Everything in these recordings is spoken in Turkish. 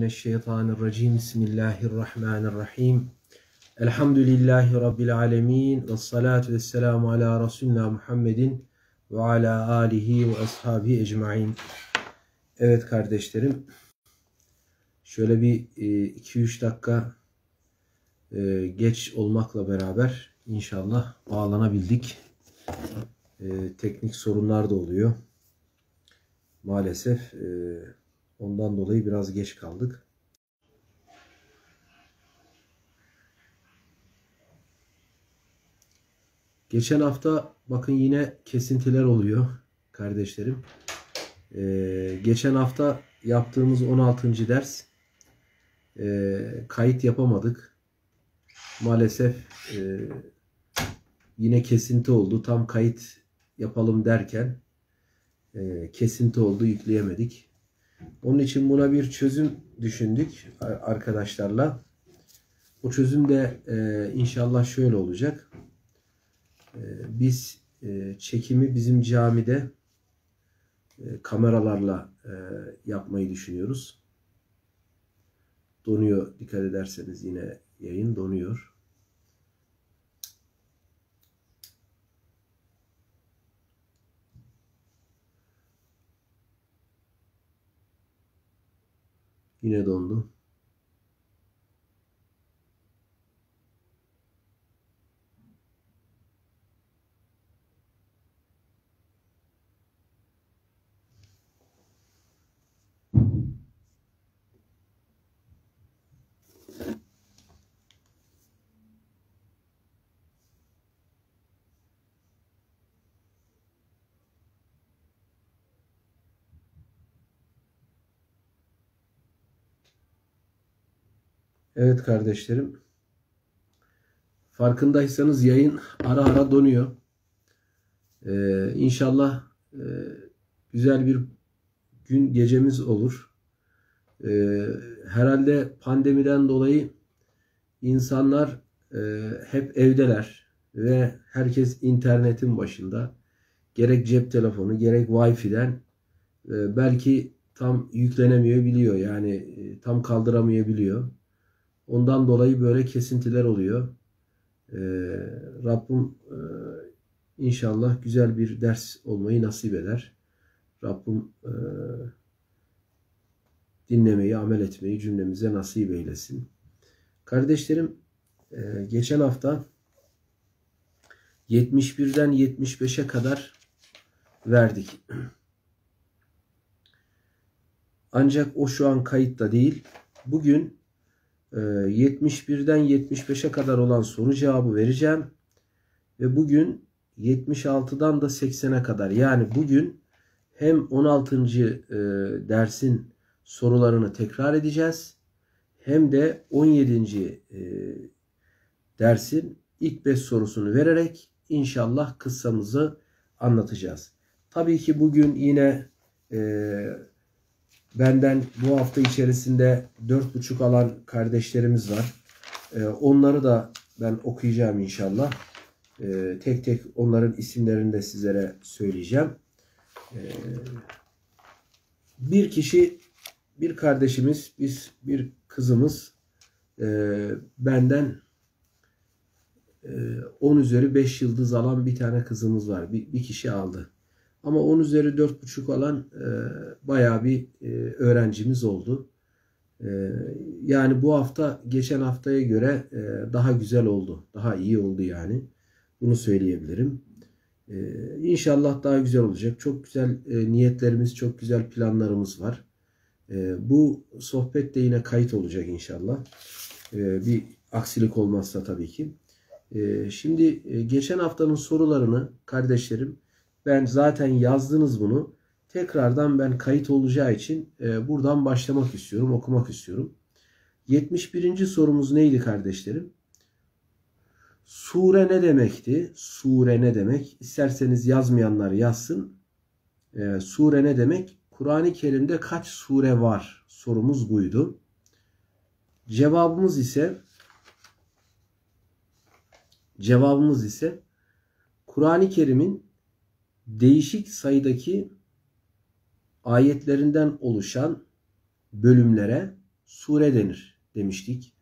Mineşşeytanirracim. Bismillahirrahmanirrahim. Elhamdülillahi Rabbil alemin. Ve salatu ve selamu ala Resulina Muhammedin ve ala alihi ve ashabi ecmain. Evet kardeşlerim. Şöyle bir 2-3 e, dakika e, geç olmakla beraber inşallah bağlanabildik. E, teknik sorunlar da oluyor. Maalesef ondan dolayı biraz geç kaldık. Geçen hafta bakın yine kesintiler oluyor kardeşlerim. Ee, geçen hafta yaptığımız 16. ders e, kayıt yapamadık. Maalesef e, yine kesinti oldu. Tam kayıt yapalım derken e, kesinti oldu yükleyemedik. Onun için buna bir çözüm düşündük arkadaşlarla. Bu çözüm de e, inşallah şöyle olacak. E, biz e, çekimi bizim camide e, kameralarla e, yapmayı düşünüyoruz. Donuyor dikkat ederseniz yine yayın donuyor. Yine dondu. Evet kardeşlerim. Farkındaysanız yayın ara ara donuyor. Ee, inşallah e, güzel bir gün gecemiz olur. Ee, herhalde pandemiden dolayı insanlar e, hep evdeler ve herkes internetin başında. Gerek cep telefonu gerek Wi-Fi'den e, belki tam yüklenemiyor biliyor. Yani e, tam kaldıramayabiliyor. Ondan dolayı böyle kesintiler oluyor. Ee, Rabbim e, inşallah güzel bir ders olmayı nasip eder. Rabbim e, dinlemeyi, amel etmeyi cümlemize nasip eylesin. Kardeşlerim, e, geçen hafta 71'den 75'e kadar verdik. Ancak o şu an kayıtta değil. Bugün 71'den ee, 75'e kadar olan soru cevabı vereceğim. Ve bugün 76'dan da 80'e kadar yani bugün hem 16. E, dersin sorularını tekrar edeceğiz hem de 17. E, dersin ilk 5 sorusunu vererek inşallah kıssamızı anlatacağız. Tabii ki bugün yine e, Benden bu hafta içerisinde 4,5 alan kardeşlerimiz var. Ee, onları da ben okuyacağım inşallah. Ee, tek tek onların isimlerini de sizlere söyleyeceğim. Ee, bir kişi, bir kardeşimiz, biz bir kızımız benden 10 e, üzeri 5 yıldız alan bir tane kızımız var. Bir kişi aldı. Ama 10 üzeri 4,5 alan e, bayağı bir e, öğrencimiz oldu. E, yani bu hafta geçen haftaya göre e, daha güzel oldu. Daha iyi oldu yani. Bunu söyleyebilirim. E, inşallah daha güzel olacak. Çok güzel e, niyetlerimiz, çok güzel planlarımız var. E, bu sohbet de yine kayıt olacak inşallah. E, bir aksilik olmazsa tabii ki. E, şimdi e, geçen haftanın sorularını kardeşlerim ben zaten yazdınız bunu. Tekrardan ben kayıt olacağı için e, buradan başlamak istiyorum, okumak istiyorum. 71. sorumuz neydi kardeşlerim? Sure ne demekti? Sure ne demek? İsterseniz yazmayanlar yazsın. E, sure ne demek? Kur'an-ı Kerim'de kaç sure var? Sorumuz buydu. Cevabımız ise cevabımız ise Kur'an-ı Kerim'in değişik sayıdaki ayetlerinden oluşan bölümlere sure denir demiştik.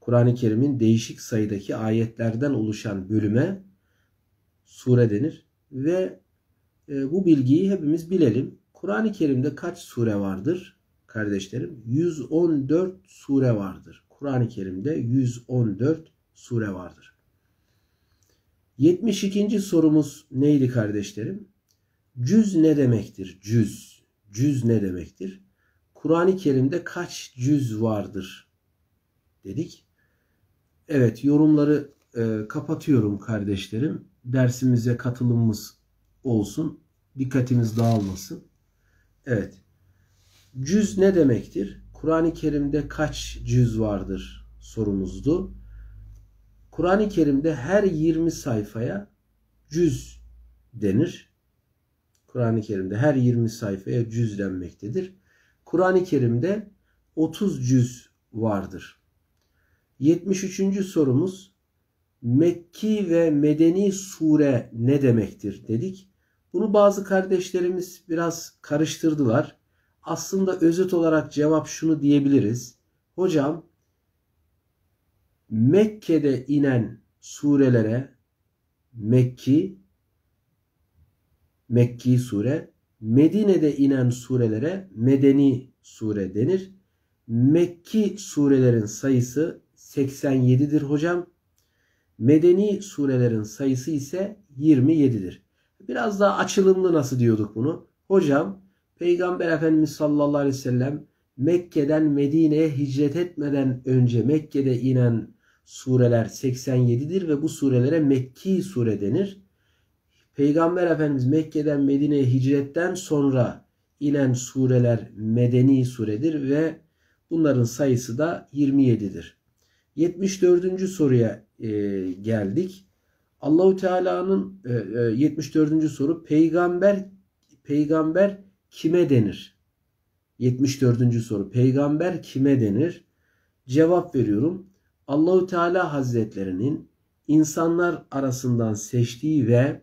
Kur'an-ı Kerim'in değişik sayıdaki ayetlerden oluşan bölüme sure denir ve e, bu bilgiyi hepimiz bilelim. Kur'an-ı Kerim'de kaç sure vardır kardeşlerim? 114 sure vardır. Kur'an-ı Kerim'de 114 sure vardır. 72. sorumuz neydi kardeşlerim? Cüz ne demektir? Cüz. Cüz ne demektir? Kur'an-ı Kerim'de kaç cüz vardır? Dedik. Evet yorumları e, kapatıyorum kardeşlerim. Dersimize katılımımız olsun. Dikkatimiz dağılmasın. Evet. Cüz ne demektir? Kur'an-ı Kerim'de kaç cüz vardır sorumuzdu. Kur'an-ı Kerim'de her 20 sayfaya cüz denir. Kur'an-ı Kerim'de her 20 sayfaya cüz denmektedir. Kur'an-ı Kerim'de 30 cüz vardır. 73. sorumuz Mekki ve Medeni sure ne demektir dedik. Bunu bazı kardeşlerimiz biraz karıştırdılar. Aslında özet olarak cevap şunu diyebiliriz. Hocam Mekke'de inen surelere Mekki Mekki sure, Medine'de inen surelere Medeni sure denir. Mekki surelerin sayısı 87'dir hocam. Medeni surelerin sayısı ise 27'dir. Biraz daha açılımlı nasıl diyorduk bunu? Hocam Peygamber Efendimiz sallallahu aleyhi ve sellem Mekke'den Medine'ye hicret etmeden önce Mekke'de inen sureler 87'dir ve bu surelere Mekki sure denir. Peygamber Efendimiz Mekke'den Medine'ye hicretten sonra inen sureler medeni suredir ve bunların sayısı da 27'dir. 74. soruya e, geldik. Allahu Teala'nın e, e, 74. soru peygamber peygamber kime denir? 74. soru peygamber kime denir? Cevap veriyorum. Allahu Teala Hazretlerinin insanlar arasından seçtiği ve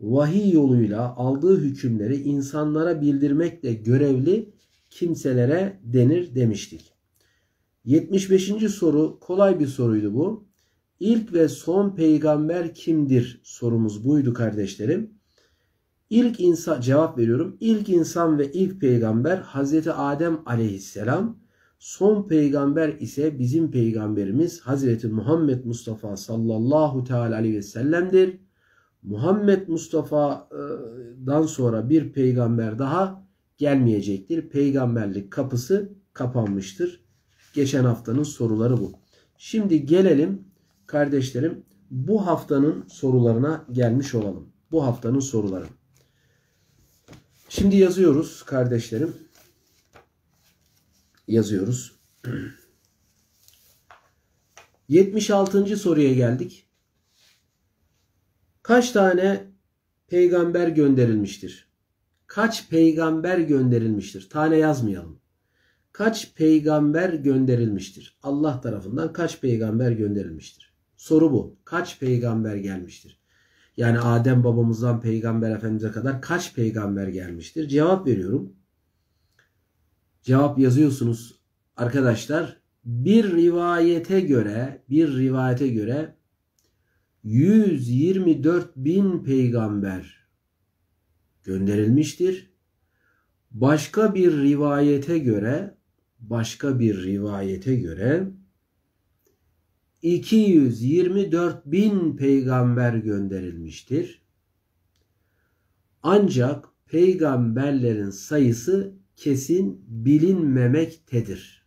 vahiy yoluyla aldığı hükümleri insanlara bildirmekle görevli kimselere denir demiştik. 75. soru kolay bir soruydu bu. İlk ve son peygamber kimdir sorumuz buydu kardeşlerim. İlk insan cevap veriyorum. İlk insan ve ilk peygamber Hazreti Adem aleyhisselam. Son peygamber ise bizim peygamberimiz Hazreti Muhammed Mustafa sallallahu teala aleyhi ve sellem'dir. Muhammed Mustafa'dan sonra bir peygamber daha gelmeyecektir. Peygamberlik kapısı kapanmıştır. Geçen haftanın soruları bu. Şimdi gelelim kardeşlerim bu haftanın sorularına gelmiş olalım. Bu haftanın soruları. Şimdi yazıyoruz kardeşlerim. Yazıyoruz. 76. soruya geldik. Kaç tane peygamber gönderilmiştir? Kaç peygamber gönderilmiştir? Tane yazmayalım. Kaç peygamber gönderilmiştir? Allah tarafından kaç peygamber gönderilmiştir? Soru bu. Kaç peygamber gelmiştir? Yani Adem babamızdan peygamber efendimize kadar kaç peygamber gelmiştir? Cevap veriyorum. Cevap yazıyorsunuz arkadaşlar. Bir rivayete göre, bir rivayete göre 124 bin peygamber gönderilmiştir. Başka bir rivayete göre başka bir rivayete göre 224 bin peygamber gönderilmiştir. Ancak peygamberlerin sayısı kesin bilinmemektedir.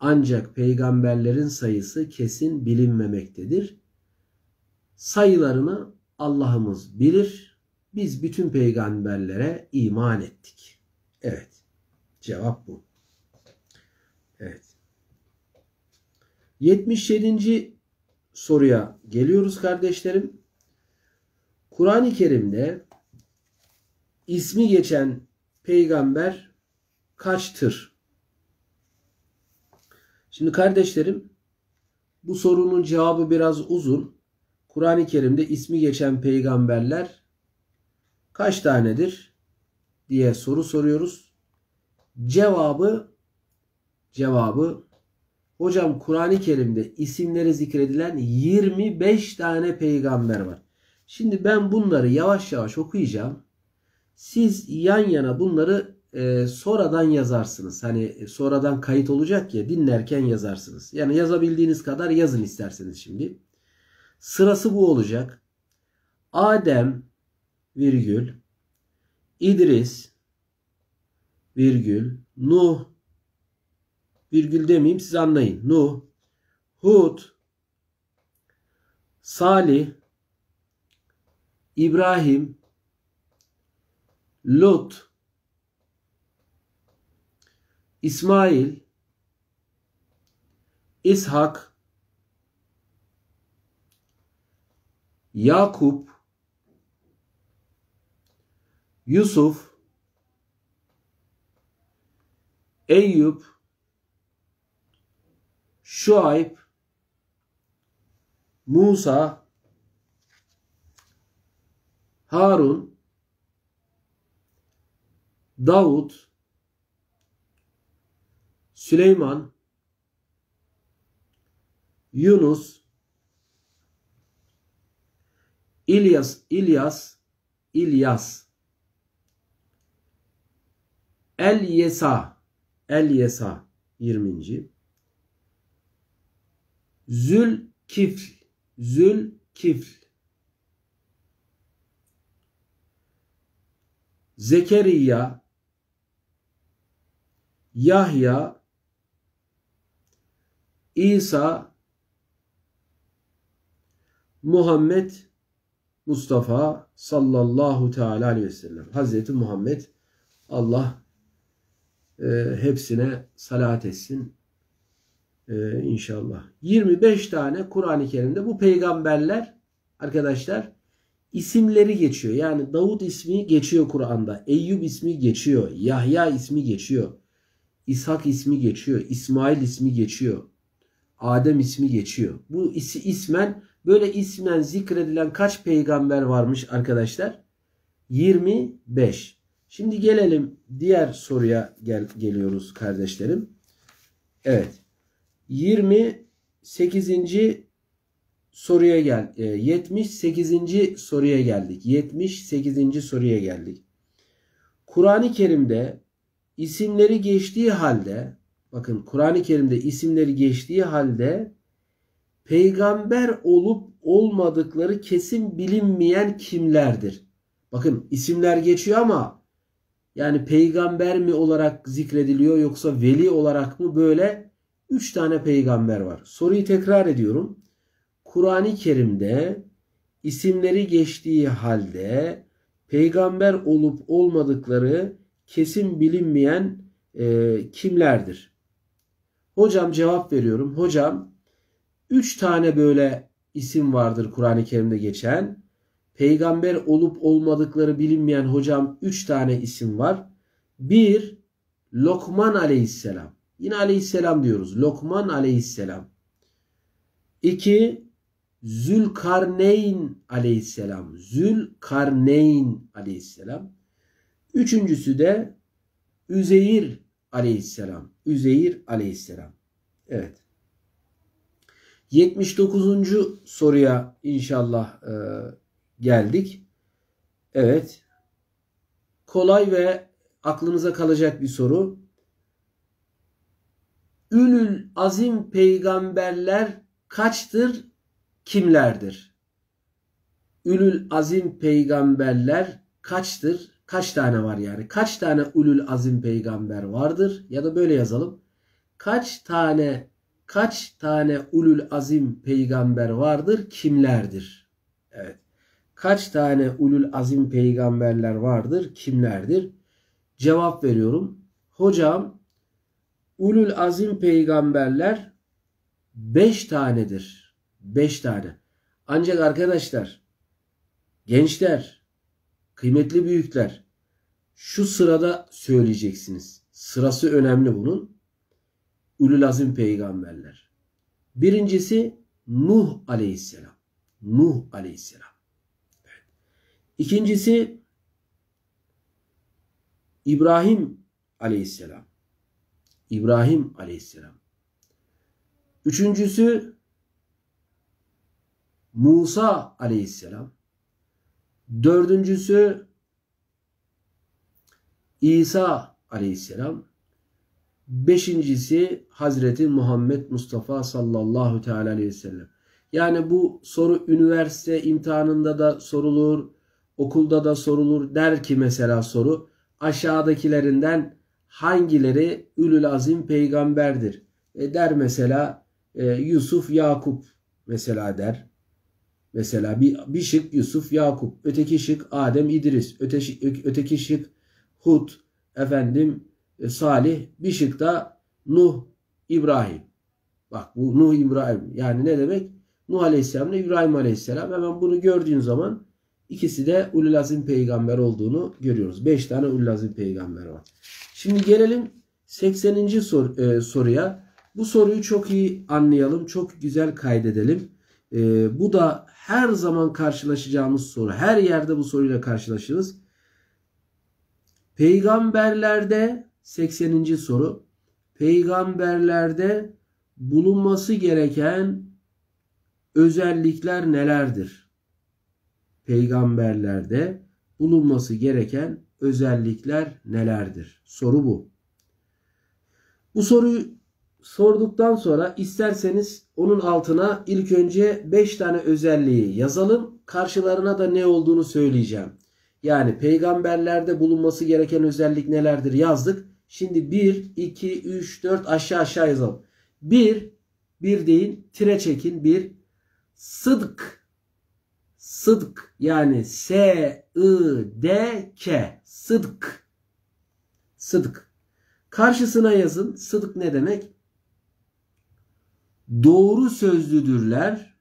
Ancak peygamberlerin sayısı kesin bilinmemektedir. Sayılarını Allah'ımız bilir. Biz bütün peygamberlere iman ettik. Evet. Cevap bu. Evet. 77. soruya geliyoruz kardeşlerim. Kur'an-ı Kerim'de ismi geçen peygamber kaçtır? Şimdi kardeşlerim bu sorunun cevabı biraz uzun. Kur'an-ı Kerim'de ismi geçen peygamberler kaç tanedir diye soru soruyoruz. Cevabı cevabı hocam Kur'an-ı Kerim'de isimleri zikredilen 25 tane peygamber var. Şimdi ben bunları yavaş yavaş okuyacağım. Siz yan yana bunları e, sonradan yazarsınız. Hani sonradan kayıt olacak ya dinlerken yazarsınız. Yani yazabildiğiniz kadar yazın isterseniz şimdi. Sırası bu olacak. Adem virgül İdris virgül Nuh virgül demeyeyim siz anlayın. Nuh Hud Salih İbrahim Lut İsmail İshak Yakup Yusuf Eyüp Şuayb Musa Harun Davut Süleyman Yunus İlyas İlyas İlyas El Yesa El Yesa 20. Zül Kifl Zül Kifl Zekeriya Yahya İsa Muhammed Mustafa sallallahu teala aleyhi ve sellem. Hazreti Muhammed Allah e, hepsine salat etsin e, inşallah. 25 tane Kur'an-ı Kerim'de bu peygamberler arkadaşlar isimleri geçiyor. Yani Davut ismi geçiyor Kur'an'da. Eyyub ismi geçiyor. Yahya ismi geçiyor. İshak ismi geçiyor. İsmail ismi geçiyor. Adem ismi geçiyor. Bu isi ismen böyle ismen zikredilen kaç peygamber varmış arkadaşlar? 25. Şimdi gelelim diğer soruya gel geliyoruz kardeşlerim. Evet. 28. soruya gel. 78. E, soruya geldik. 78. soruya geldik. Kur'an-ı Kerim'de isimleri geçtiği halde bakın Kur'an-ı Kerim'de isimleri geçtiği halde peygamber olup olmadıkları kesin bilinmeyen kimlerdir? Bakın isimler geçiyor ama yani peygamber mi olarak zikrediliyor yoksa veli olarak mı böyle üç tane peygamber var. Soruyu tekrar ediyorum. Kur'an-ı Kerim'de isimleri geçtiği halde peygamber olup olmadıkları kesin bilinmeyen e, kimlerdir? Hocam cevap veriyorum. Hocam üç tane böyle isim vardır Kur'an-ı Kerim'de geçen. Peygamber olup olmadıkları bilinmeyen hocam üç tane isim var. Bir Lokman aleyhisselam. Yine aleyhisselam diyoruz. Lokman aleyhisselam. İki Zülkarneyn aleyhisselam. Zülkarneyn aleyhisselam. Üçüncüsü de Üzeyir aleyhisselam. Üzeyir aleyhisselam. Evet. 79. soruya inşallah e, geldik. Evet. Kolay ve aklınıza kalacak bir soru. Ülül azim peygamberler kaçtır? Kimlerdir? Ülül azim peygamberler kaçtır? Kaç tane var yani? Kaç tane ulul azim peygamber vardır? Ya da böyle yazalım. Kaç tane kaç tane ulul azim peygamber vardır? Kimlerdir? Evet. Kaç tane ulul azim peygamberler vardır? Kimlerdir? Cevap veriyorum. Hocam ulul azim peygamberler 5 tanedir. 5 tane. Ancak arkadaşlar gençler Kıymetli büyükler, şu sırada söyleyeceksiniz. Sırası önemli bunun. Ulul azim peygamberler. Birincisi Nuh aleyhisselam. Nuh aleyhisselam. İkincisi İbrahim aleyhisselam. İbrahim aleyhisselam. Üçüncüsü Musa aleyhisselam. Dördüncüsü İsa aleyhisselam. Beşincisi Hazreti Muhammed Mustafa sallallahu teala aleyhi ve sellem. Yani bu soru üniversite imtihanında da sorulur, okulda da sorulur der ki mesela soru aşağıdakilerinden hangileri ülül azim peygamberdir? E der mesela e, Yusuf Yakup mesela der. Mesela bir, bir şık Yusuf Yakup, öteki şık Adem İdris, öteki, öteki şık Hud, efendim e, Salih, bir şık da Nuh İbrahim. Bak bu Nuh İbrahim yani ne demek? Nuh Aleyhisselam ile İbrahim Aleyhisselam. Hemen bunu gördüğün zaman ikisi de ulul azim peygamber olduğunu görüyoruz. Beş tane ulul azim peygamber var. Şimdi gelelim 80. Sor, e, soruya. Bu soruyu çok iyi anlayalım, çok güzel kaydedelim. E, bu da her zaman karşılaşacağımız soru. Her yerde bu soruyla karşılaşırız. Peygamberlerde 80. soru. Peygamberlerde bulunması gereken özellikler nelerdir? Peygamberlerde bulunması gereken özellikler nelerdir? Soru bu. Bu soruyu sorduktan sonra isterseniz onun altına ilk önce 5 tane özelliği yazalım. Karşılarına da ne olduğunu söyleyeceğim. Yani peygamberlerde bulunması gereken özellik nelerdir yazdık. Şimdi 1, 2, 3, 4 aşağı aşağı yazalım. 1, 1 değil tire çekin 1. Sıdk. Sıdk yani S-I-D-K. Sıdk. Sıdk. Karşısına yazın. Sıdk ne demek? Doğru sözlüdürler.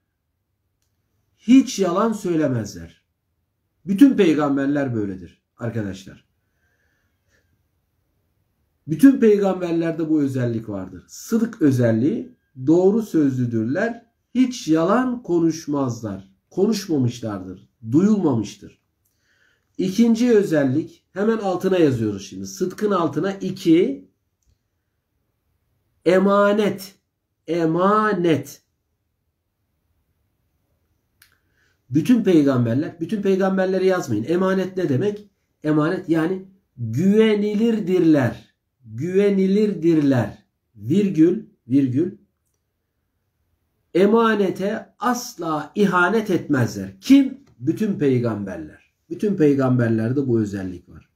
Hiç yalan söylemezler. Bütün peygamberler böyledir arkadaşlar. Bütün peygamberlerde bu özellik vardır. Sıdk özelliği doğru sözlüdürler. Hiç yalan konuşmazlar. Konuşmamışlardır. Duyulmamıştır. İkinci özellik hemen altına yazıyoruz şimdi. Sıdkın altına iki emanet. Emanet. Bütün peygamberler, bütün peygamberleri yazmayın. Emanet ne demek? Emanet yani güvenilirdirler. Güvenilirdirler. Virgül, virgül. Emanete asla ihanet etmezler. Kim? Bütün peygamberler. Bütün peygamberlerde bu özellik var.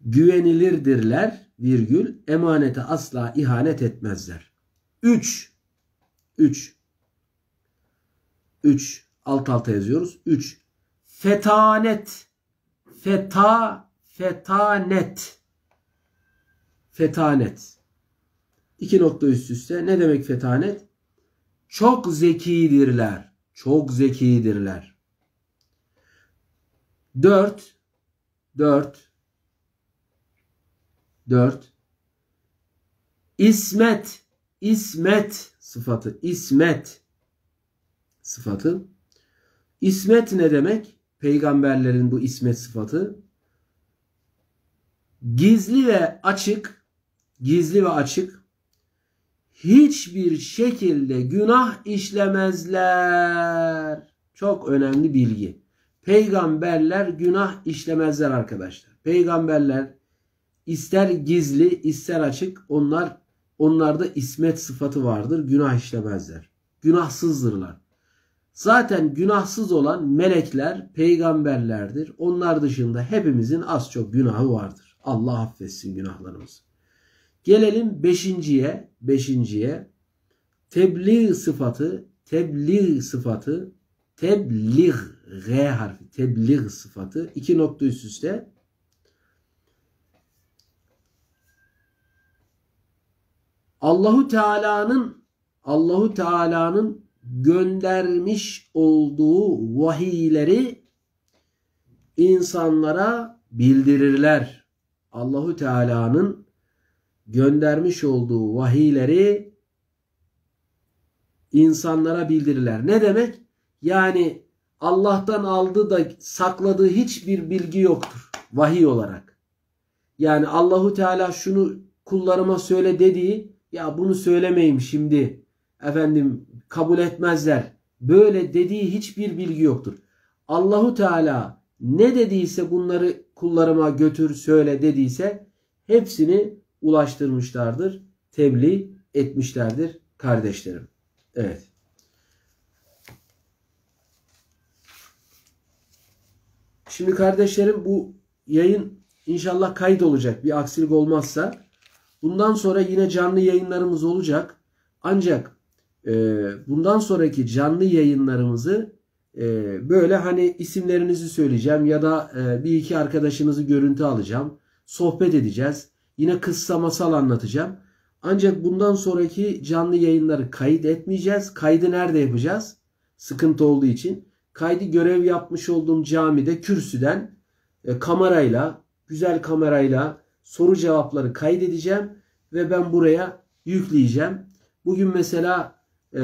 Güvenilirdirler, virgül. Emanete asla ihanet etmezler. 3 3 3 alt alta yazıyoruz. 3. Fetanet. Feta fetanet. Fetanet. İki nokta üst üste. Ne demek fetanet? Çok zekidirler. Çok zekidirler. 4 4 4 İsmet İsmet sıfatı. İsmet sıfatı. İsmet ne demek? Peygamberlerin bu ismet sıfatı. Gizli ve açık, gizli ve açık hiçbir şekilde günah işlemezler. Çok önemli bilgi. Peygamberler günah işlemezler arkadaşlar. Peygamberler ister gizli ister açık onlar onlarda ismet sıfatı vardır. Günah işlemezler. Günahsızdırlar. Zaten günahsız olan melekler peygamberlerdir. Onlar dışında hepimizin az çok günahı vardır. Allah affetsin günahlarımızı. Gelelim beşinciye. Beşinciye. Tebliğ sıfatı. Tebliğ sıfatı. Tebliğ. G harfi. Tebliğ sıfatı. iki nokta üst üste. Allahu Teala'nın Allahu Teala'nın göndermiş olduğu vahiyleri insanlara bildirirler. Allahu Teala'nın göndermiş olduğu vahiyleri insanlara bildirirler. Ne demek? Yani Allah'tan aldığı da sakladığı hiçbir bilgi yoktur vahiy olarak. Yani Allahu Teala şunu kullarıma söyle dediği ya bunu söylemeyeyim şimdi efendim kabul etmezler. Böyle dediği hiçbir bilgi yoktur. Allahu Teala ne dediyse bunları kullarıma götür söyle dediyse hepsini ulaştırmışlardır, tebliğ etmişlerdir kardeşlerim. Evet. Şimdi kardeşlerim bu yayın inşallah kayıt olacak bir aksilik olmazsa. Bundan sonra yine canlı yayınlarımız olacak. Ancak e, bundan sonraki canlı yayınlarımızı e, böyle hani isimlerinizi söyleyeceğim ya da e, bir iki arkadaşınızı görüntü alacağım. Sohbet edeceğiz. Yine kıssa masal anlatacağım. Ancak bundan sonraki canlı yayınları kayıt etmeyeceğiz. Kaydı nerede yapacağız? Sıkıntı olduğu için. Kaydı görev yapmış olduğum camide kürsüden e, kamerayla, güzel kamerayla soru cevapları kaydedeceğim ve ben buraya yükleyeceğim. Bugün mesela e,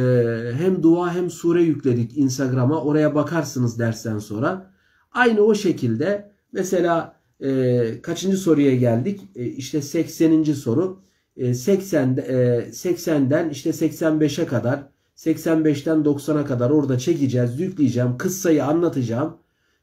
hem dua hem sure yükledik Instagram'a. Oraya bakarsınız dersten sonra. Aynı o şekilde mesela e, kaçıncı soruya geldik? E, işte 80. soru. E, 80 e, 80'den işte 85'e kadar 85'ten 90'a kadar orada çekeceğiz, yükleyeceğim, kıssayı anlatacağım,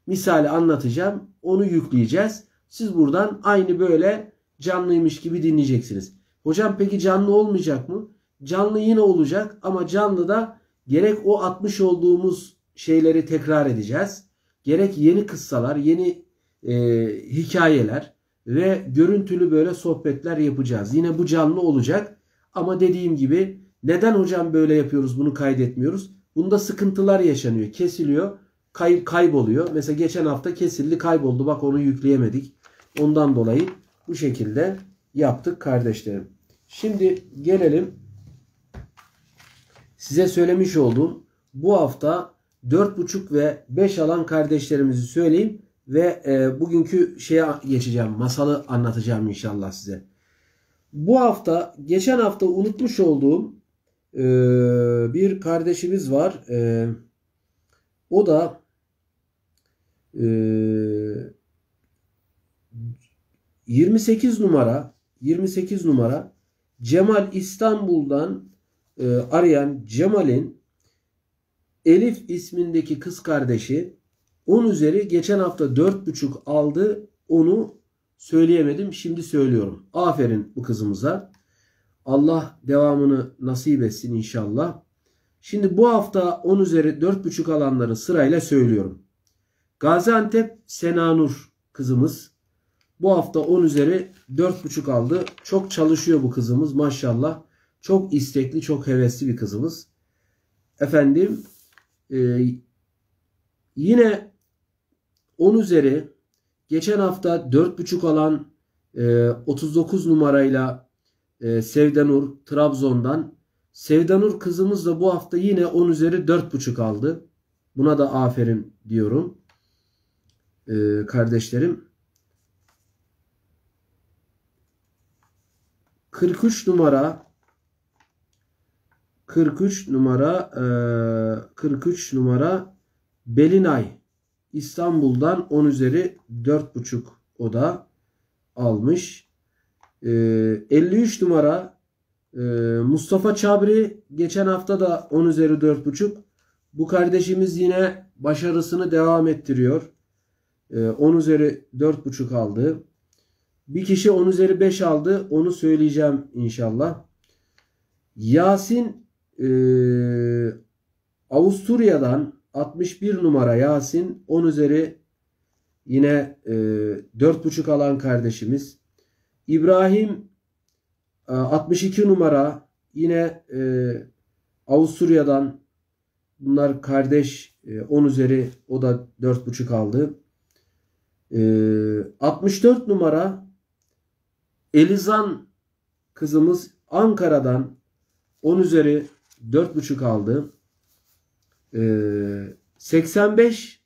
misali anlatacağım, onu yükleyeceğiz. Siz buradan aynı böyle canlıymış gibi dinleyeceksiniz. Hocam peki canlı olmayacak mı? Canlı yine olacak ama canlıda gerek o atmış olduğumuz şeyleri tekrar edeceğiz. Gerek yeni kıssalar, yeni e, hikayeler ve görüntülü böyle sohbetler yapacağız. Yine bu canlı olacak ama dediğim gibi neden hocam böyle yapıyoruz bunu kaydetmiyoruz? Bunda sıkıntılar yaşanıyor. Kesiliyor, kay kayboluyor. Mesela geçen hafta kesildi kayboldu bak onu yükleyemedik. Ondan dolayı bu şekilde yaptık kardeşlerim. Şimdi gelelim size söylemiş olduğum bu hafta 4.5 ve 5 alan kardeşlerimizi söyleyeyim ve e, bugünkü şeye geçeceğim. Masalı anlatacağım inşallah size. Bu hafta geçen hafta unutmuş olduğum e, bir kardeşimiz var. E, o da e, 28 numara 28 numara Cemal İstanbul'dan e, arayan Cemal'in Elif ismindeki kız kardeşi 10 üzeri geçen hafta 4,5 aldı. Onu söyleyemedim. Şimdi söylüyorum. Aferin bu kızımıza. Allah devamını nasip etsin inşallah. Şimdi bu hafta 10 üzeri 4,5 alanları sırayla söylüyorum. Gaziantep Senanur kızımız. Bu hafta 10 üzeri 4,5 aldı. Çok çalışıyor bu kızımız maşallah. Çok istekli, çok hevesli bir kızımız. Efendim e, yine 10 üzeri geçen hafta 4,5 alan e, 39 numarayla e, Sevdanur Trabzon'dan. Sevdanur kızımız da bu hafta yine 10 üzeri 4,5 aldı. Buna da aferin diyorum. E, kardeşlerim. 43 numara 43 numara e, 43 numara Belinay İstanbul'dan 10 üzeri 4,5 oda almış. E, 53 numara e, Mustafa Çabri geçen hafta da 10 üzeri 4,5. Bu kardeşimiz yine başarısını devam ettiriyor. E, 10 üzeri 4,5 aldı. Bir kişi 10 üzeri 5 aldı. Onu söyleyeceğim inşallah. Yasin e, Avusturya'dan 61 numara Yasin 10 üzeri yine e, 4.5 alan kardeşimiz. İbrahim e, 62 numara yine e, Avusturya'dan bunlar kardeş e, 10 üzeri o da 4.5 aldı. E, 64 numara Elizan kızımız Ankara'dan 10 üzeri 4.5 aldı. 85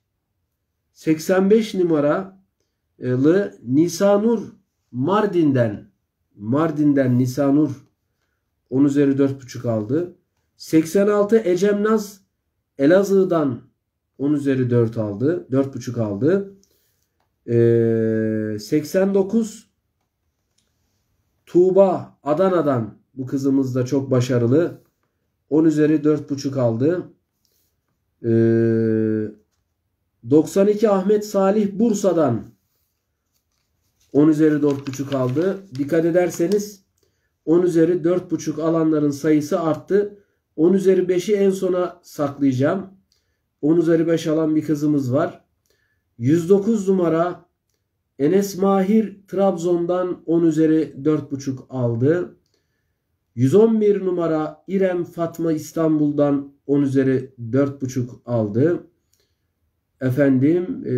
85 numaralı Nisanur Mardin'den Mardin'den Nisanur 10 üzeri 4.5 aldı. 86 Ecemnaz Elazığ'dan 10 üzeri 4 aldı. 4.5 aldı. Ee, 89 Tuğba Adana'dan bu kızımız da çok başarılı. 10 üzeri 4,5 aldı. Ee, 92 Ahmet Salih Bursa'dan 10 üzeri 4,5 aldı. Dikkat ederseniz 10 üzeri 4,5 alanların sayısı arttı. 10 üzeri 5'i en sona saklayacağım. 10 üzeri 5 alan bir kızımız var. 109 numara Enes Mahir Trabzon'dan 10 üzeri 4,5 aldı. 111 numara İrem Fatma İstanbul'dan 10 üzeri 4,5 aldı. Efendim e,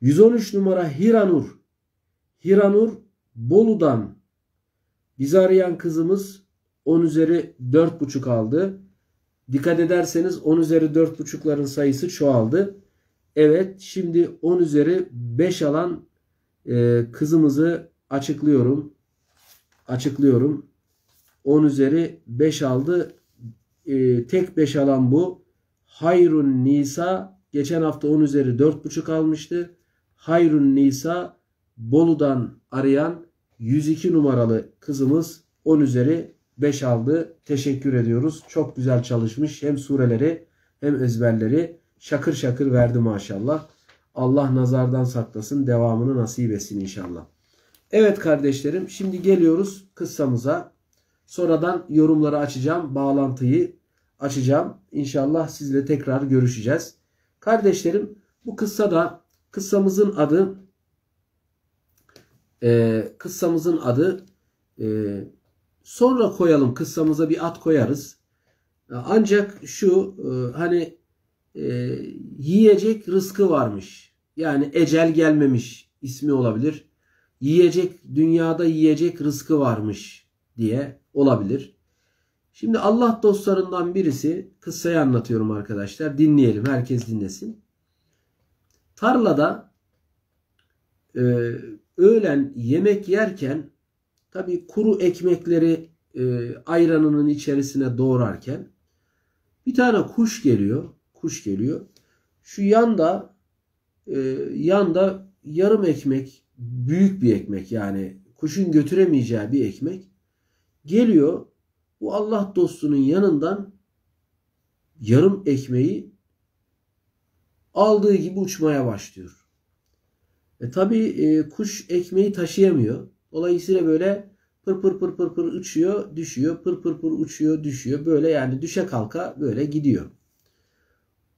113 numara Hiranur. Hiranur Bolu'dan bizi arayan kızımız 10 üzeri 4,5 aldı. Dikkat ederseniz 10 üzeri 4,5'ların sayısı çoğaldı. Evet şimdi 10 üzeri 5 alan e, kızımızı açıklıyorum. Açıklıyorum. 10 üzeri 5 aldı. E, tek 5 alan bu. Hayrun Nisa geçen hafta 10 üzeri 4,5 almıştı. Hayrun Nisa Bolu'dan arayan 102 numaralı kızımız 10 üzeri 5 aldı. Teşekkür ediyoruz. Çok güzel çalışmış. Hem sureleri hem ezberleri şakır şakır verdi maşallah. Allah nazardan saklasın. Devamını nasip etsin inşallah. Evet kardeşlerim şimdi geliyoruz kıssamıza. Sonradan yorumları açacağım. Bağlantıyı açacağım. İnşallah sizle tekrar görüşeceğiz. Kardeşlerim bu kıssada kıssamızın adı e, kıssamızın adı e, sonra koyalım kıssamıza bir at koyarız. Ancak şu e, hani e, yiyecek rızkı varmış. Yani ecel gelmemiş ismi olabilir. Yiyecek dünyada yiyecek rızkı varmış diye olabilir. Şimdi Allah dostlarından birisi kıssayı anlatıyorum arkadaşlar. Dinleyelim. Herkes dinlesin. Tarlada e, öğlen yemek yerken tabi kuru ekmekleri e, ayranının içerisine doğrarken bir tane kuş geliyor. Kuş geliyor. Şu yanda e, yanda yarım ekmek büyük bir ekmek yani kuşun götüremeyeceği bir ekmek geliyor. Bu Allah dostunun yanından yarım ekmeği aldığı gibi uçmaya başlıyor. E tabi e, kuş ekmeği taşıyamıyor. Dolayısıyla böyle pır pır pır pır pır uçuyor, düşüyor, pır pır pır uçuyor, düşüyor. Böyle yani düşe kalka böyle gidiyor.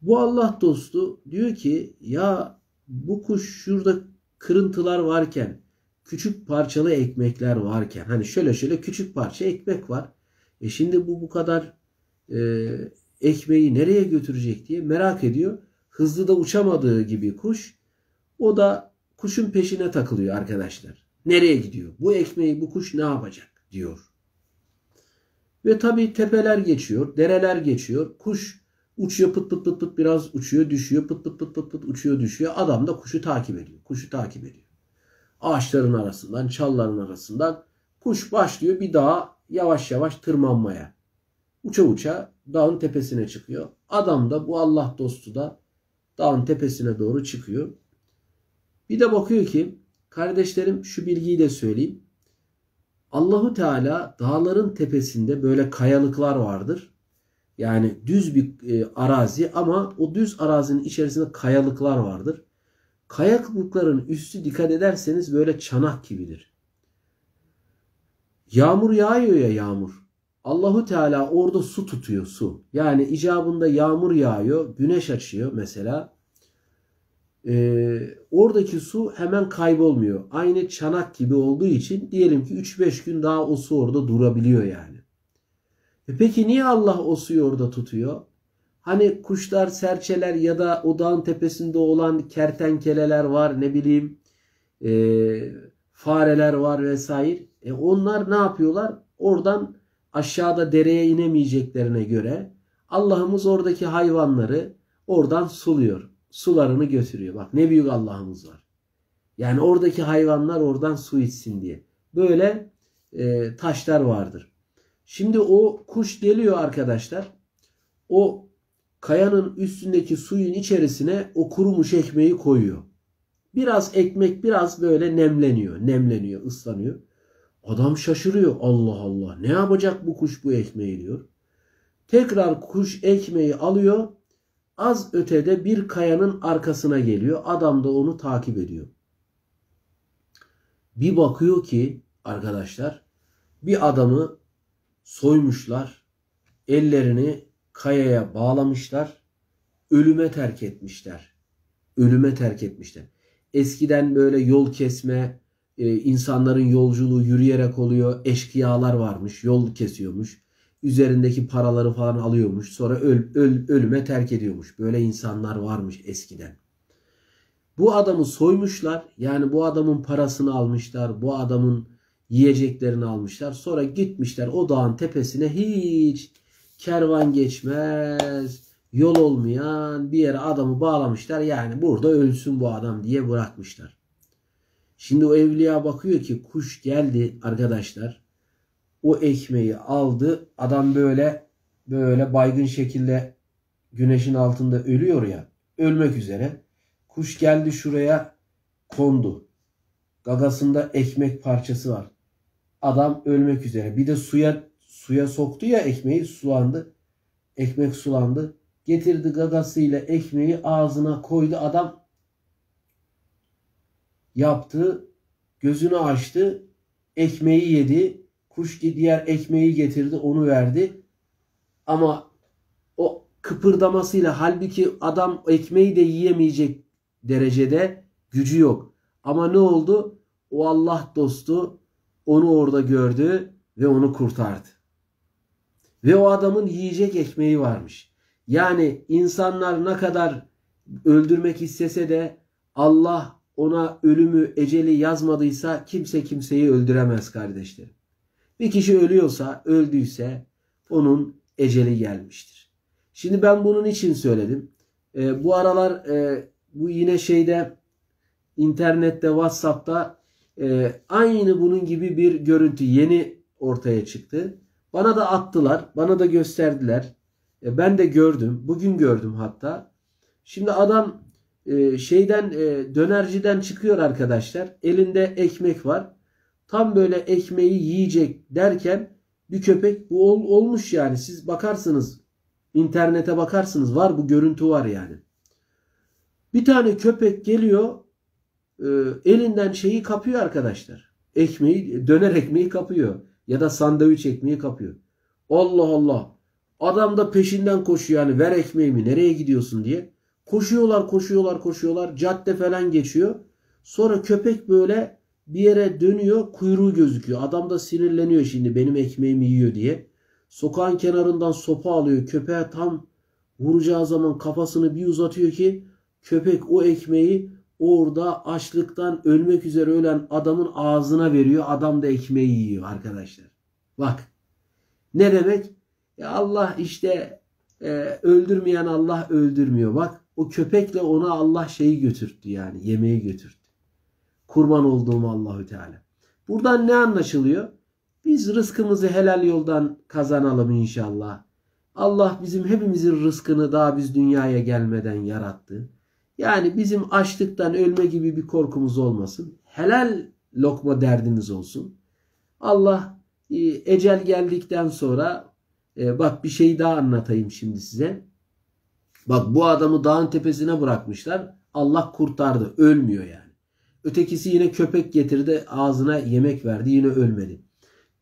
Bu Allah dostu diyor ki ya bu kuş şurada kırıntılar varken, küçük parçalı ekmekler varken, hani şöyle şöyle küçük parça ekmek var. E şimdi bu bu kadar e, ekmeği nereye götürecek diye merak ediyor. Hızlı da uçamadığı gibi kuş, o da kuşun peşine takılıyor arkadaşlar. Nereye gidiyor? Bu ekmeği bu kuş ne yapacak diyor. Ve tabi tepeler geçiyor, dereler geçiyor. Kuş uçuyor pıt pıt pıt pıt biraz uçuyor düşüyor pıt pıt pıt pıt pıt uçuyor düşüyor. Adam da kuşu takip ediyor. Kuşu takip ediyor. Ağaçların arasından, çalların arasından kuş başlıyor bir dağa yavaş yavaş tırmanmaya. Uça uça dağın tepesine çıkıyor. Adam da bu Allah dostu da dağın tepesine doğru çıkıyor. Bir de bakıyor ki kardeşlerim şu bilgiyi de söyleyeyim. Allahu Teala dağların tepesinde böyle kayalıklar vardır. Yani düz bir e, arazi ama o düz arazinin içerisinde kayalıklar vardır. Kayalıkların üstü dikkat ederseniz böyle çanak gibidir. Yağmur yağıyor ya yağmur. Allahu Teala orada su tutuyor su. Yani icabında yağmur yağıyor, güneş açıyor mesela. Ee, oradaki su hemen kaybolmuyor. Aynı çanak gibi olduğu için diyelim ki 3-5 gün daha o su orada durabiliyor yani. E peki niye Allah o suyu orada tutuyor? Hani kuşlar, serçeler ya da o dağın tepesinde olan kertenkeleler var ne bileyim e, fareler var vesaire. E onlar ne yapıyorlar? Oradan aşağıda dereye inemeyeceklerine göre Allah'ımız oradaki hayvanları oradan suluyor. Sularını götürüyor. Bak ne büyük Allah'ımız var. Yani oradaki hayvanlar oradan su içsin diye. Böyle e, taşlar vardır. Şimdi o kuş geliyor arkadaşlar. O kayanın üstündeki suyun içerisine o kurumuş ekmeği koyuyor. Biraz ekmek biraz böyle nemleniyor. Nemleniyor, ıslanıyor. Adam şaşırıyor. Allah Allah ne yapacak bu kuş bu ekmeği diyor. Tekrar kuş ekmeği alıyor. Az ötede bir kayanın arkasına geliyor. Adam da onu takip ediyor. Bir bakıyor ki arkadaşlar bir adamı soymuşlar. Ellerini kayaya bağlamışlar. Ölüme terk etmişler. Ölüme terk etmişler. Eskiden böyle yol kesme, e, insanların yolculuğu yürüyerek oluyor. Eşkıyalar varmış, yol kesiyormuş. Üzerindeki paraları falan alıyormuş. Sonra öl, öl, ölüme terk ediyormuş. Böyle insanlar varmış eskiden. Bu adamı soymuşlar. Yani bu adamın parasını almışlar. Bu adamın yiyeceklerini almışlar. Sonra gitmişler o dağın tepesine hiç kervan geçmez, yol olmayan bir yere adamı bağlamışlar. Yani burada ölsün bu adam diye bırakmışlar. Şimdi o evliya bakıyor ki kuş geldi arkadaşlar. O ekmeği aldı. Adam böyle böyle baygın şekilde güneşin altında ölüyor ya. Ölmek üzere. Kuş geldi şuraya kondu. Gagasında ekmek parçası var. Adam ölmek üzere. Bir de suya suya soktu ya ekmeği sulandı. Ekmek sulandı. Getirdi gagasıyla ekmeği ağzına koydu. Adam yaptı. Gözünü açtı. Ekmeği yedi. Kuş diğer ekmeği getirdi. Onu verdi. Ama o kıpırdamasıyla halbuki adam ekmeği de yiyemeyecek derecede gücü yok. Ama ne oldu? O Allah dostu onu orada gördü ve onu kurtardı. Ve o adamın yiyecek ekmeği varmış. Yani insanlar ne kadar öldürmek istese de Allah ona ölümü, eceli yazmadıysa kimse kimseyi öldüremez kardeşlerim. Bir kişi ölüyorsa, öldüyse onun eceli gelmiştir. Şimdi ben bunun için söyledim. E, bu aralar e, bu yine şeyde internette, WhatsApp'ta e, aynı bunun gibi bir görüntü yeni ortaya çıktı. Bana da attılar, bana da gösterdiler. E, ben de gördüm, bugün gördüm hatta. Şimdi adam e, şeyden e, dönerciden çıkıyor arkadaşlar. Elinde ekmek var. Tam böyle ekmeği yiyecek derken bir köpek bu ol, olmuş yani. Siz bakarsınız internete bakarsınız var bu görüntü var yani. Bir tane köpek geliyor e, elinden şeyi kapıyor arkadaşlar. Ekmeği döner ekmeği kapıyor ya da sandviç ekmeği kapıyor. Allah Allah. Adam da peşinden koşuyor yani ver ekmeğimi nereye gidiyorsun diye. Koşuyorlar koşuyorlar koşuyorlar cadde falan geçiyor. Sonra köpek böyle bir yere dönüyor kuyruğu gözüküyor. Adam da sinirleniyor şimdi benim ekmeğimi yiyor diye. Sokağın kenarından sopa alıyor köpeğe tam vuracağı zaman kafasını bir uzatıyor ki köpek o ekmeği orada açlıktan ölmek üzere ölen adamın ağzına veriyor. Adam da ekmeği yiyor arkadaşlar. Bak ne demek? Ya Allah işte e, öldürmeyen Allah öldürmüyor. Bak o köpekle ona Allah şeyi götürttü yani yemeği götürttü. Kurban olduğum Allahü Teala. Buradan ne anlaşılıyor? Biz rızkımızı helal yoldan kazanalım inşallah. Allah bizim hepimizin rızkını daha biz dünyaya gelmeden yarattı. Yani bizim açlıktan ölme gibi bir korkumuz olmasın. Helal lokma derdimiz olsun. Allah e, ecel geldikten sonra e, bak bir şey daha anlatayım şimdi size. Bak bu adamı dağın tepesine bırakmışlar. Allah kurtardı. Ölmüyor yani. Ötekisi yine köpek getirdi ağzına yemek verdi yine ölmedi.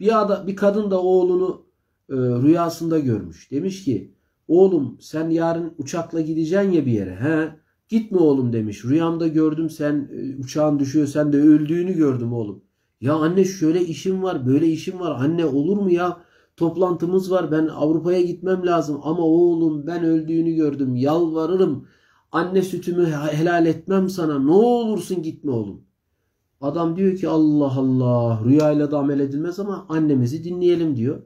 Bir, adam, bir kadın da oğlunu e, rüyasında görmüş. Demiş ki oğlum sen yarın uçakla gideceksin ya bir yere. He? Gitme oğlum demiş. Rüyamda gördüm sen e, uçağın düşüyor sen de öldüğünü gördüm oğlum. Ya anne şöyle işim var böyle işim var. Anne olur mu ya? Toplantımız var ben Avrupa'ya gitmem lazım ama oğlum ben öldüğünü gördüm. Yalvarırım. Anne sütümü helal etmem sana. Ne olursun gitme oğlum. Adam diyor ki Allah Allah rüyayla da amel edilmez ama annemizi dinleyelim diyor.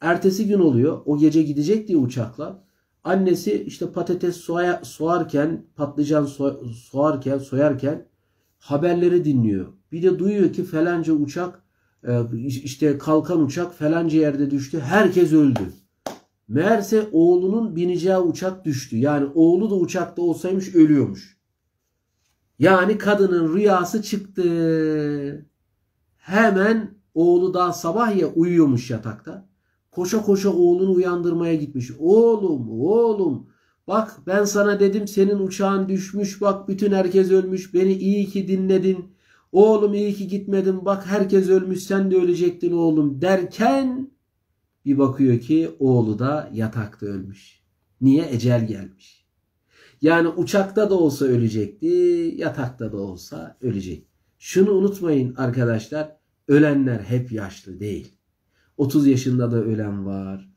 Ertesi gün oluyor. O gece gidecek diye uçakla. Annesi işte patates soya, soğarken, patlıcan so, soğarken, soyarken haberleri dinliyor. Bir de duyuyor ki falanca uçak e, işte kalkan uçak falanca yerde düştü. Herkes öldü. Meğerse oğlunun bineceği uçak düştü. Yani oğlu da uçakta olsaymış ölüyormuş. Yani kadının rüyası çıktı. Hemen oğlu daha sabah ya uyuyormuş yatakta. Koşa koşa oğlunu uyandırmaya gitmiş. Oğlum, oğlum bak ben sana dedim senin uçağın düşmüş bak bütün herkes ölmüş beni iyi ki dinledin. Oğlum iyi ki gitmedin bak herkes ölmüş sen de ölecektin oğlum derken bir bakıyor ki oğlu da yatakta ölmüş. Niye? Ecel gelmiş. Yani uçakta da olsa ölecekti, yatakta da olsa ölecek. Şunu unutmayın arkadaşlar, ölenler hep yaşlı değil. 30 yaşında da ölen var,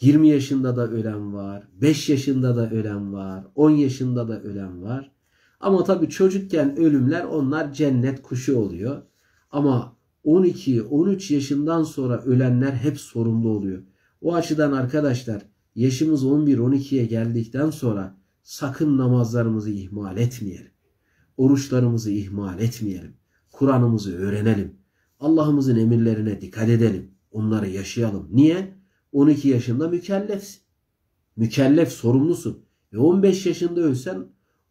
20 yaşında da ölen var, 5 yaşında da ölen var, 10 yaşında da ölen var. Ama tabii çocukken ölümler onlar cennet kuşu oluyor. Ama 12-13 yaşından sonra ölenler hep sorumlu oluyor. O açıdan arkadaşlar yaşımız 11-12'ye geldikten sonra sakın namazlarımızı ihmal etmeyelim. Oruçlarımızı ihmal etmeyelim. Kur'an'ımızı öğrenelim. Allah'ımızın emirlerine dikkat edelim. Onları yaşayalım. Niye? 12 yaşında mükellefsin. Mükellef sorumlusun. E 15 yaşında ölsen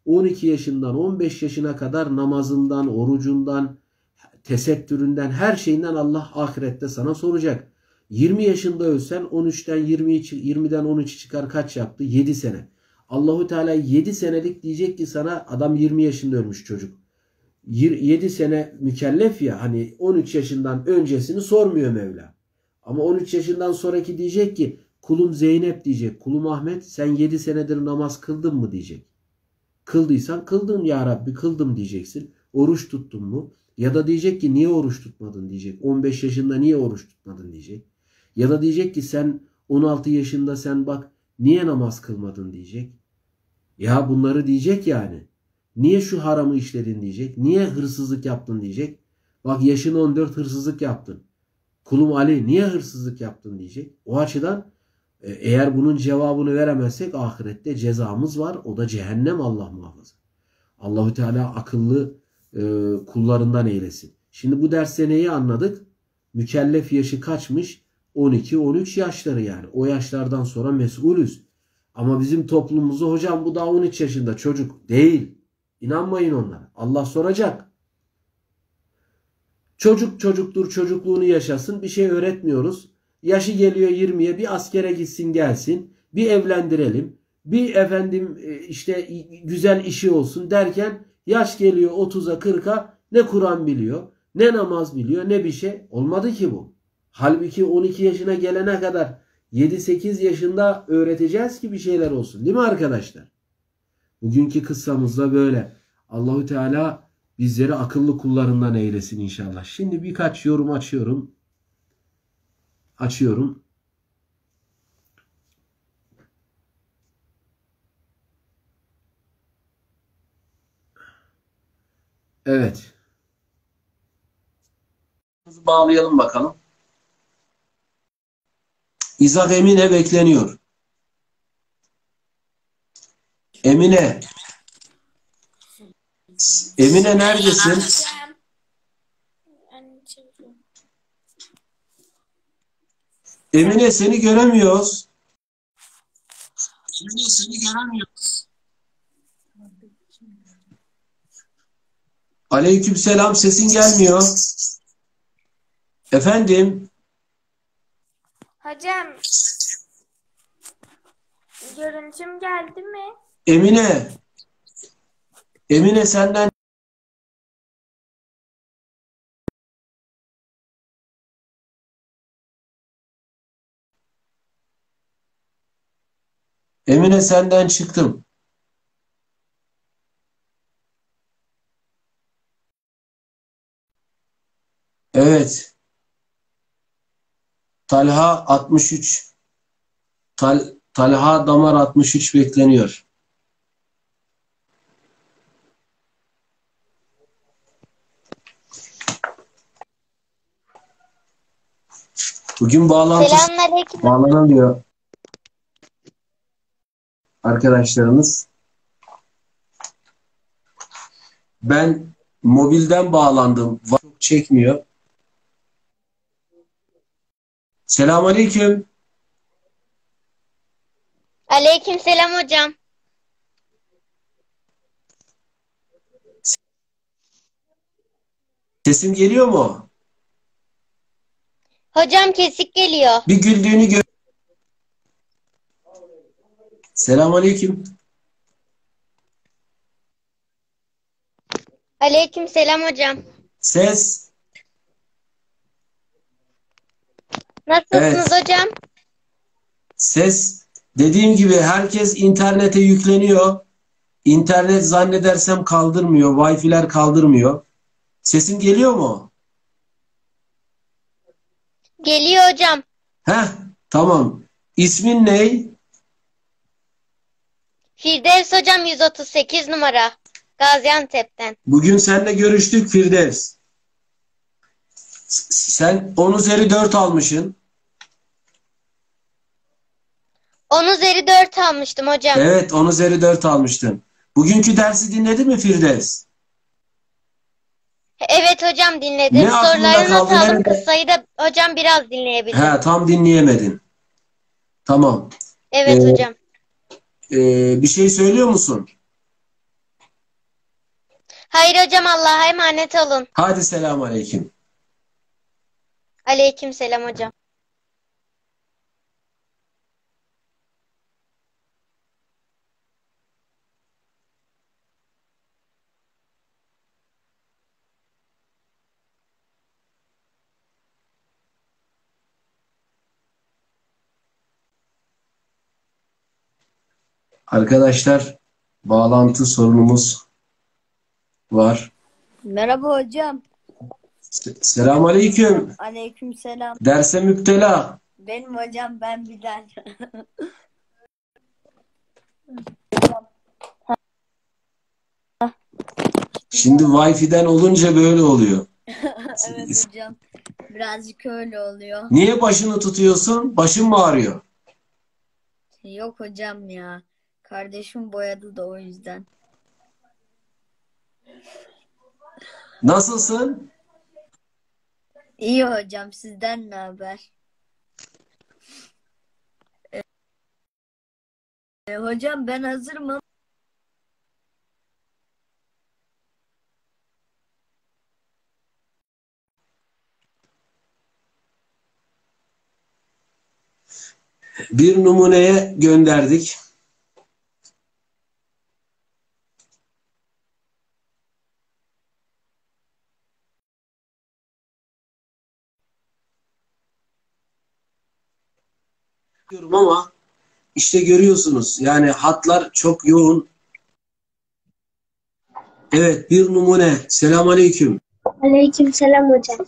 12 yaşından 15 yaşına kadar namazından, orucundan, tesettüründen, her şeyinden Allah ahirette sana soracak. 20 yaşında ölsen 13'ten 20 20'den 13 çıkar kaç yaptı? 7 sene. Allahu Teala 7 senelik diyecek ki sana adam 20 yaşında ölmüş çocuk. 7 sene mükellef ya hani 13 yaşından öncesini sormuyor Mevla. Ama 13 yaşından sonraki diyecek ki kulum Zeynep diyecek. Kulum Ahmet sen 7 senedir namaz kıldın mı diyecek. Kıldıysan kıldım ya Rabbi kıldım diyeceksin. Oruç tuttun mu? Ya da diyecek ki niye oruç tutmadın diyecek. 15 yaşında niye oruç tutmadın diyecek. Ya da diyecek ki sen 16 yaşında sen bak niye namaz kılmadın diyecek. Ya bunları diyecek yani. Niye şu haramı işledin diyecek. Niye hırsızlık yaptın diyecek. Bak yaşın 14 hırsızlık yaptın. Kulum Ali niye hırsızlık yaptın diyecek. O açıdan e, eğer bunun cevabını veremezsek ahirette cezamız var. O da cehennem Allah muhafaza. Allahü Teala akıllı e, kullarından eylesin. Şimdi bu derste neyi anladık? Mükellef yaşı kaçmış? 12-13 yaşları yani. O yaşlardan sonra mesulüz. Ama bizim toplumumuzda hocam bu daha 13 yaşında çocuk değil. İnanmayın onlara. Allah soracak. Çocuk çocuktur çocukluğunu yaşasın. Bir şey öğretmiyoruz. Yaşı geliyor 20'ye bir askere gitsin gelsin. Bir evlendirelim. Bir efendim e, işte güzel işi olsun derken yaş geliyor 30'a 40'a ne Kur'an biliyor ne namaz biliyor ne bir şey. Olmadı ki bu. Halbuki 12 yaşına gelene kadar 7-8 yaşında öğreteceğiz ki bir şeyler olsun. Değil mi arkadaşlar? Bugünkü kıssamızda böyle. Allahü Teala bizleri akıllı kullarından eylesin inşallah. Şimdi birkaç yorum açıyorum. Açıyorum. Evet. Bağlayalım bakalım. İzak Emine bekleniyor. Emine. Emine neredesin? Emine seni göremiyoruz. Emine seni göremiyoruz. Aleyküm selam sesin gelmiyor. Efendim? Hocam görüntüm geldi mi? Emine. Emine senden Emine senden çıktım. Evet. Talha 63. Tal, Talha Damar 63 bekleniyor. Bugün bağlantı Selamünaleyküm. bağlanamıyor arkadaşlarımız. Ben mobilden bağlandım. Çok çekmiyor. Selamünaleyküm. Aleyküm selam hocam. Sesim geliyor mu? Hocam kesik geliyor. Bir güldüğünü gör. Selamünaleyküm. Aleyküm selam hocam. Ses. Nasılsınız Evet. hocam? Ses. Dediğim gibi herkes internete yükleniyor. İnternet zannedersem kaldırmıyor. Wi-Fi'ler kaldırmıyor. Sesim geliyor mu? Geliyor hocam. Heh, tamam. İsmin ne? Firdevs hocam 138 numara. Gaziantep'ten. Bugün seninle görüştük Firdevs. Sen 10 üzeri 4 almışsın. 10 üzeri 4 almıştım hocam. Evet 10 üzeri 4 almıştın. Bugünkü dersi dinledin mi Firdevs? Evet hocam dinledim. Ne aklında Soruları not kaldı, aldım. nerede? Kıssayı da hocam biraz dinleyebildim. He tam dinleyemedin. Tamam. Evet Ee, hocam. Ee, bir şey söylüyor musun? Hayır hocam Allah'a emanet olun. Hadi selam aleyküm. Aleyküm selam hocam. Arkadaşlar bağlantı sorunumuz var. Merhaba hocam. Se- Selam aleyküm. Aleykümselam. Derse müptela. Benim hocam ben Bilal. Şimdi Wi-Fi'den olunca böyle oluyor. evet hocam. Birazcık öyle oluyor. Niye başını tutuyorsun? Başın mı ağrıyor? Yok hocam ya. Kardeşim boyadı da o yüzden. Nasılsın? İyi hocam sizden ne haber? Ee, hocam ben hazırım ama Bir numuneye gönderdik. Diyorum ama işte görüyorsunuz yani hatlar çok yoğun. Evet bir numune. Selam aleyküm. Aleykümselam hocam.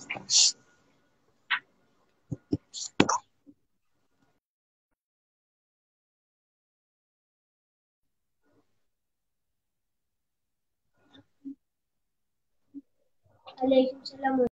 Aleykümselam hocam.